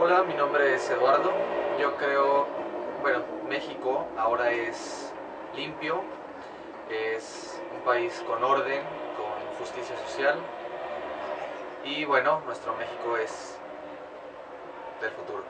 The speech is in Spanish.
Hola, mi nombre es Eduardo. Yo creo, bueno, México ahora es limpio, es un país con orden, con justicia social y bueno, nuestro México es del futuro.